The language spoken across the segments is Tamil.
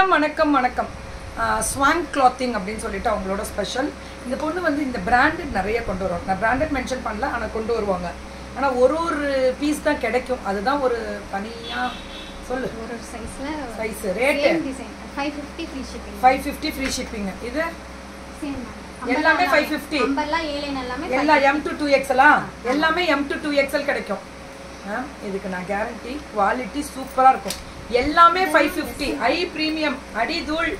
வணக்கம் வணக்கம் வணக்கம். ஸ்வாங் கிளாத்திங் அப்படின்னு சொல்லிட்டு அவங்களோட ஸ்பெஷல் இந்த பொண்ணு வந்து இந்த பிராண்டட் நிறைய கொண்டு வருவாங்க. நான் பிராண்டட் மென்ஷன் பண்ணல ஆனால் கொண்டு வருவாங்க. ஆனால் ஒரு ஒரு பீஸ் தான் கிடைக்கும். அதுதான் ஒரு தனியாக சொல்லு. ஒரு ஒரு சைஸ்ல size rate five fifty free shipping five fifty free shipping இது? எல்லாமே 550. நம்பர்லாம் ஏழு எல்லாமே எல்லா எம் டு டூ எக்ஸ்எலா எல்லாமே எம் டு டூ எக்ஸ்எல் கிடைக்கும். இதுக்கு நான் கேரண்டி குவாலிட்டி சூப்பராக இருக்கும். எல்லாமே ஃபைவ் ஃபிஃப்டி ஹை ப்ரீமியம் அடி தூள்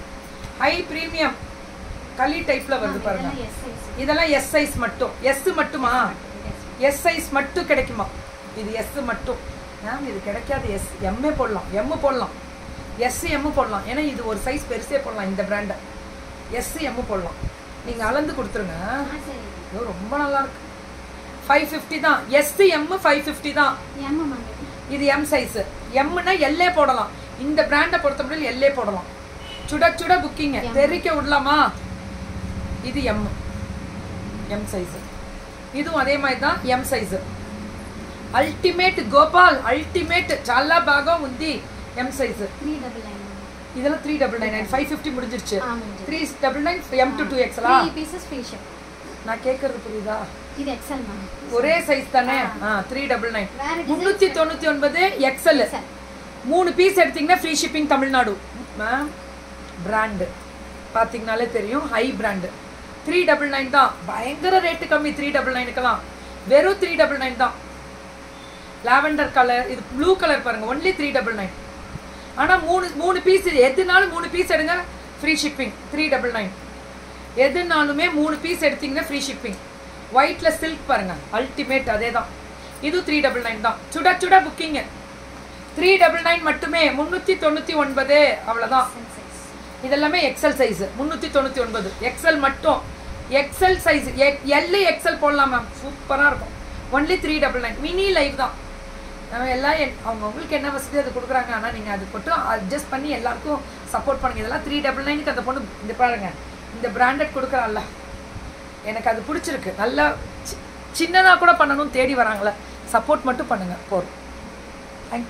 ஹை ப்ரீமியம் களி டைப்பில் வருது பாருங்க. இதெல்லாம் எஸ் சைஸ் மட்டும். எஸ் மட்டுமா? எஸ் சைஸ் மட்டும் கிடைக்குமா? இது எஸ் மட்டும். மேம் இது கிடைக்காது. எஸ் எம்ஏ போடலாம். எம்மு போடலாம். எஸ் எம்மு போடலாம். ஏன்னா இது ஒரு சைஸ் பெருசே போடலாம் இந்த பிராண்டை எஸ் எம்மு போடலாம். நீங்கள் அளந்து கொடுத்துருங்க. ஐயோ ரொம்ப நல்லா இருக்கு. ஃபைவ் ஃபிஃப்டி தான். எஸ் எம்மு ஃபைவ் ஃபிஃப்டி தான். இது எம் சைஸு எம்னா எல்லே போடலாம் இந்த பிராண்டை பொறுத்த முடியல எல்லே போடலாம் சுட சுட புக்கிங்க தெரிக்க விடலாமா இது எம் எம் சைஸு இதுவும் அதே மாதிரி தான் M size ultimate Gopal ultimate చాలా బాగా ఉంది M size three double nine இதெல்லாம் three double nine nine five fifty முடிஞ்சிருச்சு ஆ முடிஞ்சது three double nine M to two எக்ஸ்லா நான் கேட்கறது புரியுதா? இது எக்ஸல் மேம் ஒரே சைஸ் தானே? ஆ. த்ரீ டபுள் நைன் முந்நூற்றி தொண்ணூற்றி ஒன்பது எக்ஸல் மூணு பீஸ் எடுத்தீங்கன்னா free shipping Tamil Nadu. Ma'am brand பார்த்தீங்கனாலே தெரியும் high brand three double nine தான். பயங்கர ரேட்டு கம்மி த்ரீ டபுள் நைனுக்கெல்லாம் வெறும் த்ரீ டபுள் நைன் தான். லாவெண்டர் கலர் இது ப்ளூ கலர் பாருங்க ஒன்லி த்ரீ டபுள் நைன் ஆனால் மூணு மூணு பீஸ் எதுனாலும் மூணு பீஸ் எடுங்க free shipping three double nine எதுனாலுமே மூணு பீஸ் எடுத்தீங்கன்னா ஃப்ரீ ஷிப்பிங் ஒயிட்டில் சில்க் பாருங்க அல்டிமேட் அதே தான் இது த்ரீ டபுள் நைன் தான். சுட சுட புக்கிங்கு த்ரீ டபுள் நைன் மட்டுமே முந்நூற்றி தொண்ணூற்றி ஒன்பது அவ்வளோதான் இதெல்லாமே எக்ஸல் சைஸ் முந்நூற்றி தொண்ணூற்றி ஒன்பது. எக்ஸல் மட்டும். எக்ஸல் சைஸ் எல்லு எக்ஸல் போடலாம் மேம் சூப்பராக இருக்கும். Only three double nine mini live தான். நம்ம எல்லாம் அவங்க உங்களுக்கு என்ன வசதி அது கொடுக்குறாங்க ஆனால் நீங்கள் அது மட்டும் அட்ஜஸ்ட் பண்ணி எல்லாருக்கும் சப்போர்ட் பண்ணுங்க. இதெல்லாம் த்ரீ டபுள் நைனுக்கு அந்த பொண்ணு இந்த பாருங்க. இந்த பிராண்டட் கொடுக்குறாள்ல எனக்கு அது பிடிச்சிருக்கு. நல்லா சின்னதாக கூட பண்ணணும்னு தேடி வராங்களே சப்போர்ட் மட்டும் பண்ணுங்க. போதும். தேங்க்யூ